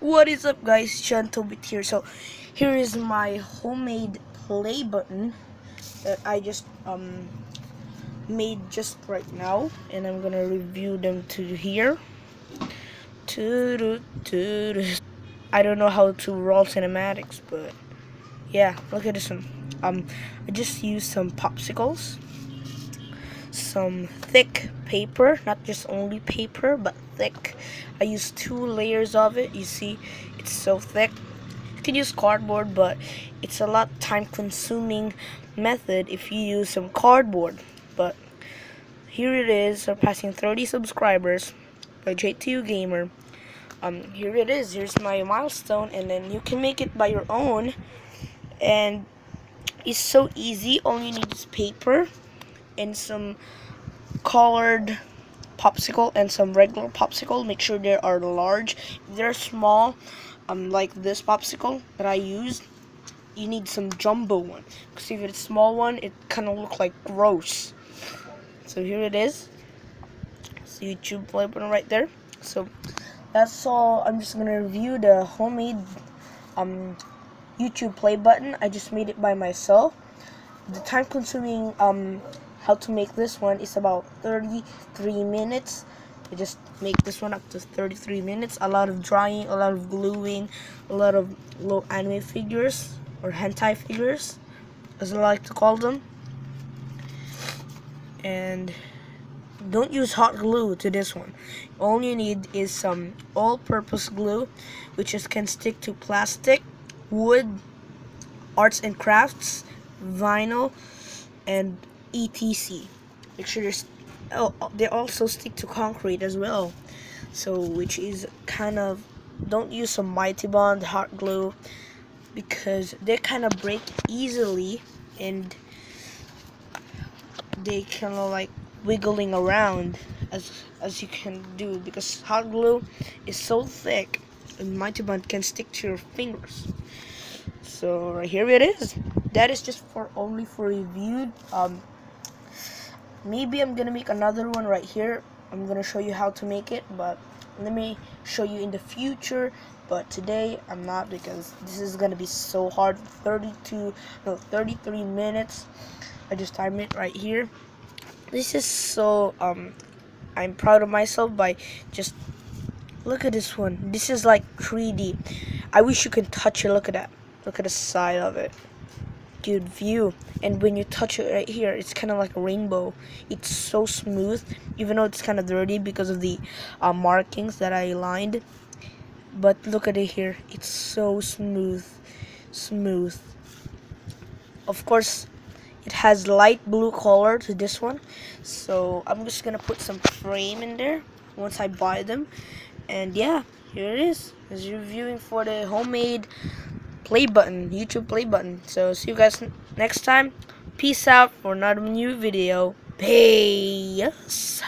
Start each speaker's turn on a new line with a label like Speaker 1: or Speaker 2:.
Speaker 1: What is up guys, Tobit here. So here is my homemade play button that I just um made just right now and I'm gonna review them to here. I don't know how to roll cinematics but yeah, look at this one. Um I just used some popsicles some thick paper not just only paper but thick. I used two layers of it. You see it's so thick. You can use cardboard but it's a lot time consuming method if you use some cardboard. But here it is surpassing 30 subscribers by J2 Gamer. Um here it is. Here's my milestone and then you can make it by your own. And it's so easy. All you need is paper and some colored popsicle and some regular popsicle. Make sure they are large. If they're small um like this popsicle that I used you need some jumbo one. Because if it's small one it kind of look like gross. So here it is. YouTube play button right there. So that's all. I'm just gonna review the homemade um YouTube play button. I just made it by myself. The time consuming um how to make this one is about 33 minutes. I just make this one up to 33 minutes. A lot of drawing a lot of gluing a lot of little anime figures or hentai figures as I like to call them. And don't use hot glue to this one. All you need is some all-purpose glue which is can stick to plastic wood arts and crafts vinyl and etc make sure there's oh they also stick to concrete as well. So which is kind of don't use some mighty bond hot glue because they kind of break easily and they kind of like wiggling around as as you can do because hot glue is so thick and mighty bond can stick to your fingers. So right here it is. That is just for only for reviewed um maybe I'm gonna make another one right here. I'm gonna show you how to make it but let me show you in the future. But today I'm not because this is gonna be so hard. 32 no 33 minutes. I just timed it right here. This is so um I'm proud of myself by just look at this one. This is like 3D I wish you could touch it. Look at that. Look at the side of it good view. And when you touch it right here it's kind of like a rainbow. It's so smooth even though it's kind of dirty because of the uh, markings that I lined but look at it here. It's so smooth smooth. Of course it has light blue color to this one. So I'm just gonna put some frame in there once I buy them. And yeah here it is. Is reviewing for the homemade play button, YouTube play button. So see you guys next time. Peace out for another new video. Peace.